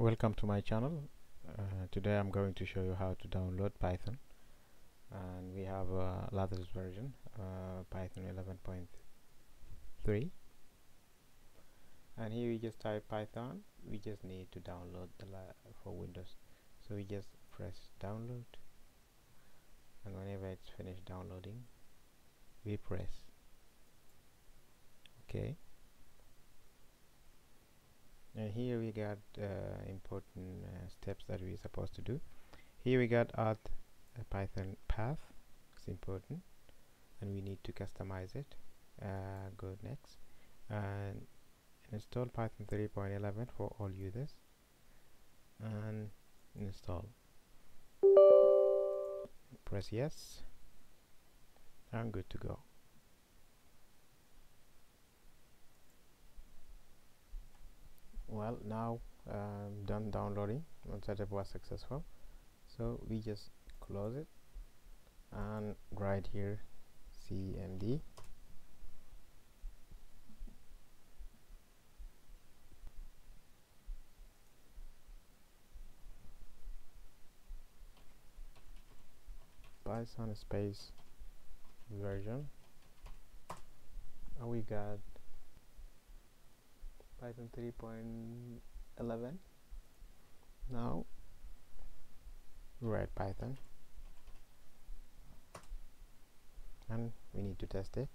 Welcome to my channel. Uh, today I'm going to show you how to download Python. And we have a latest version uh, Python 11.3 and here we just type Python. We just need to download the for Windows. So we just press download. And whenever it's finished downloading we press. OK and here we got uh, important uh, steps that we're supposed to do. Here we got add a python path. It's important. And we need to customize it. Uh, go next. And install python 3.11 for all users. And install. Press yes. And good to go well now um, done downloading one setup was successful. So we just close it and right here cmd python space version. And we got Python 3.11 now write Python. And we need to test it.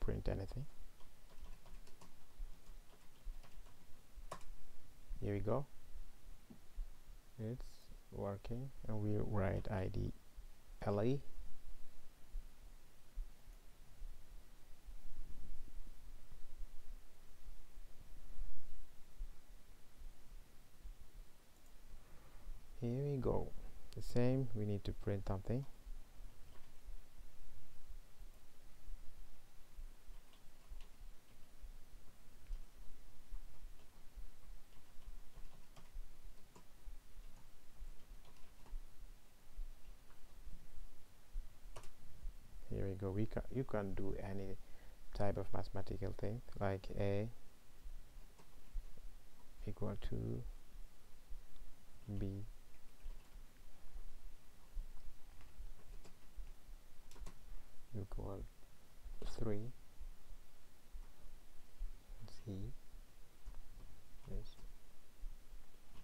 Print anything. Here we go. It's working. And we write id Here we go. The same we need to print something go we can you can do any type of mathematical thing like a equal to b. Equal 3 c is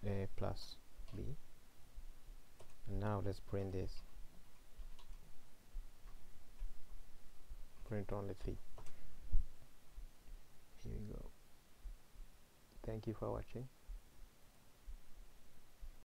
a plus b. And now let's print this print only 3 here we go. Thank you for watching